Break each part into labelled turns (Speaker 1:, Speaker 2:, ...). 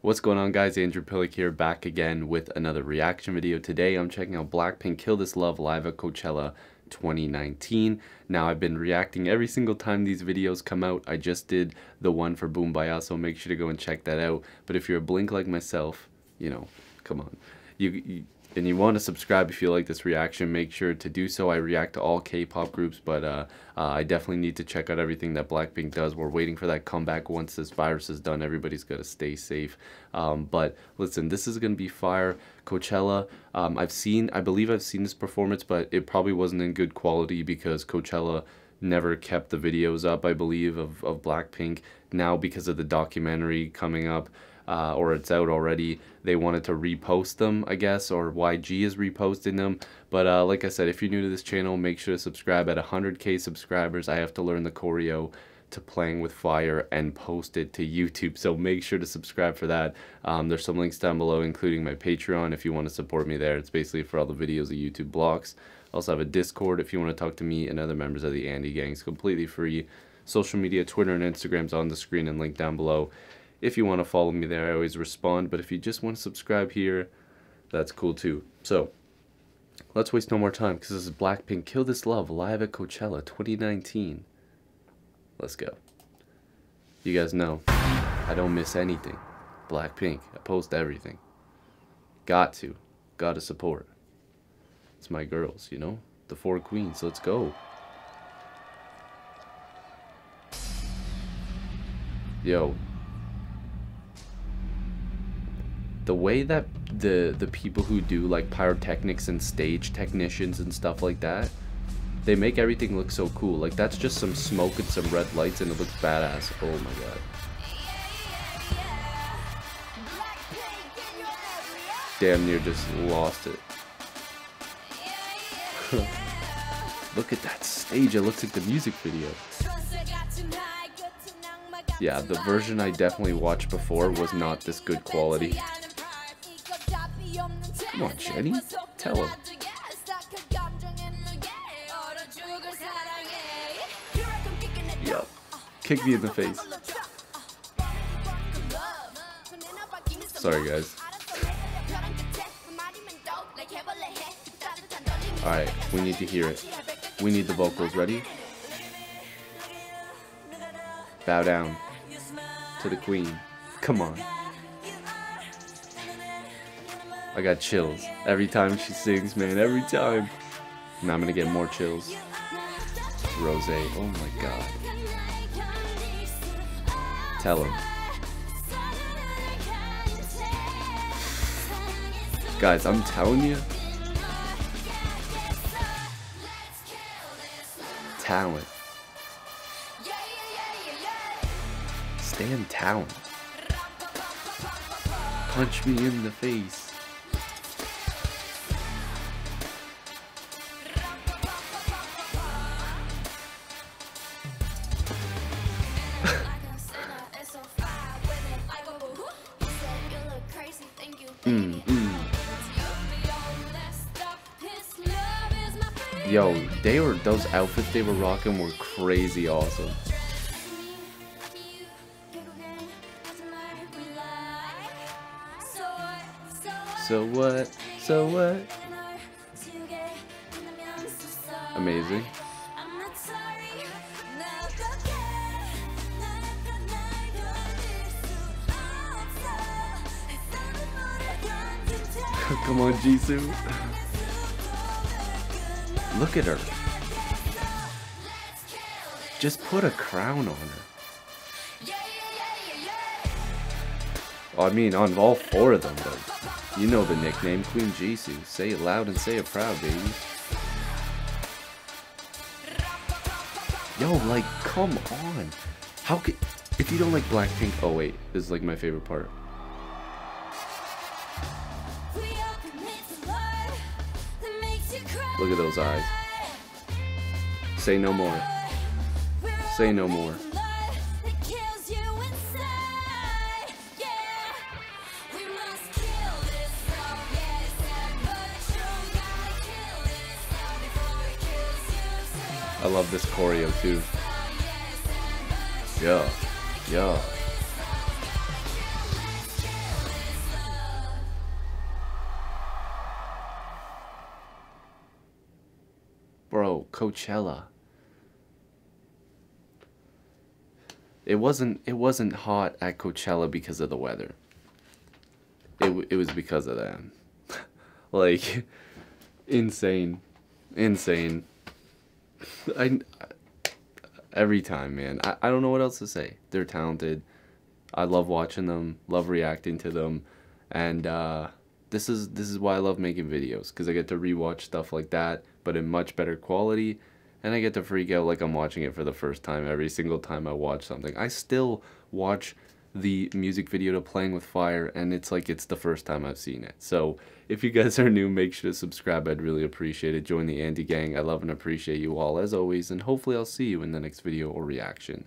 Speaker 1: What's going on guys, Andrew Piluk here back again with another reaction video. Today I'm checking out Blackpink Kill This Love live at Coachella 2019. Now I've been reacting every single time these videos come out. I just did the one for Boombayah, so make sure to go and check that out. But if you're a blink like myself, you know, come on. You, you and you want to subscribe if you like this reaction, make sure to do so. I react to all K-pop groups, but uh, uh, I definitely need to check out everything that Blackpink does. We're waiting for that comeback once this virus is done. Everybody's got to stay safe. Um, but listen, this is going to be fire. Coachella, um, I've seen, I believe I've seen this performance, but it probably wasn't in good quality because Coachella never kept the videos up, I believe, of, of Blackpink. Now, because of the documentary coming up, uh, or it's out already. They wanted to repost them, I guess, or YG is reposting them. But uh, like I said, if you're new to this channel, make sure to subscribe. At 100k subscribers, I have to learn the choreo to playing with fire and post it to YouTube. So make sure to subscribe for that. Um, there's some links down below, including my Patreon if you want to support me there. It's basically for all the videos that YouTube blocks. I also have a Discord if you want to talk to me and other members of the Andy Gang. It's completely free. Social media, Twitter and Instagram's on the screen and link down below. If you want to follow me there, I always respond. But if you just want to subscribe here, that's cool too. So, let's waste no more time because this is Blackpink Kill This Love live at Coachella 2019. Let's go. You guys know, I don't miss anything. Blackpink, I post everything. Got to. Got to support. It's my girls, you know? The four queens. Let's go. Yo, the way that the the people who do like pyrotechnics and stage technicians and stuff like that they make everything look so cool. Like that's just some smoke and some red lights and it looks badass. Oh my god. Damn near just lost it. Look at that stage. It looks like the music video. Yeah the version i definitely watched before was not this good quality Come on, Jennie. Tell him. Yup. Kick me in the face. Sorry, guys. Alright, we need to hear it. We need the vocals. Ready? Bow down to the queen. Come on. I got chills every time she sings, man. Every time. Now I'm gonna get more chills. Rose, oh my god. Tell him. Guys, I'm telling you. Talent. Stand talent. Punch me in the face. Mm, mm. Yo, they were those outfits they were rocking were crazy awesome. So what? So what? Amazing. Come on, Jisoo. Look at her. Just put a crown on her. I mean, on all four of them, though. You know the nickname, Queen Jisoo. Say it loud and say it proud, baby. Yo, like, come on. How could... If you don't like Blackpink... Oh, wait. This is, like, my favorite part. Look at those eyes. Say no more. Say no more. I love this choreo too. Yeah, yeah. Bro, Coachella. It wasn't it wasn't hot at Coachella because of the weather. It it was because of them. like insane. Insane. I every time, man. I, I don't know what else to say. They're talented. I love watching them, love reacting to them, and uh, this is this is why I love making videos because I get to rewatch stuff like that, but in much better quality, and I get to freak out like I'm watching it for the first time every single time I watch something. I still watch the music video to Playing with Fire, and it's like it's the first time I've seen it. So if you guys are new, make sure to subscribe. I'd really appreciate it. Join the Andy Gang. I love and appreciate you all as always, and hopefully I'll see you in the next video or reaction.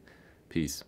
Speaker 1: Peace.